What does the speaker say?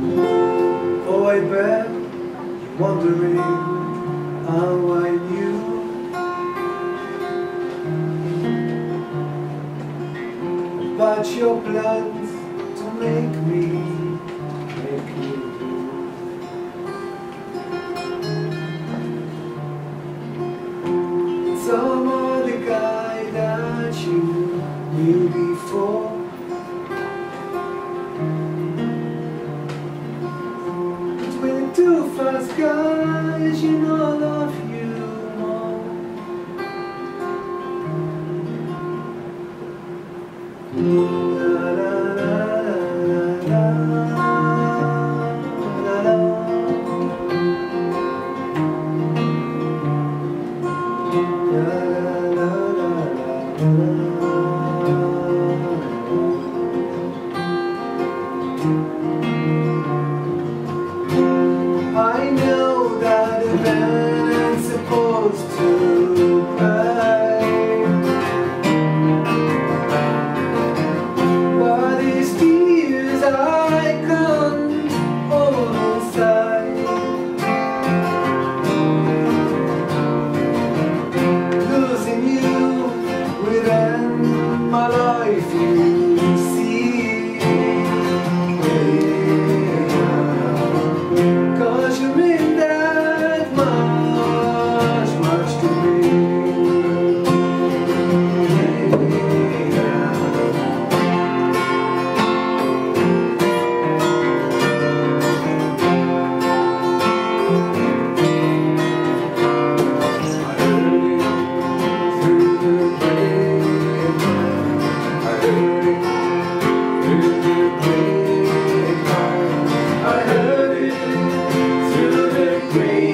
Oh, my bed, wondering how I knew. About your plans to make me, make me blue. Some other guy that you knew before. the skies, you know I love you more. Mm -hmm. heard it to the grave.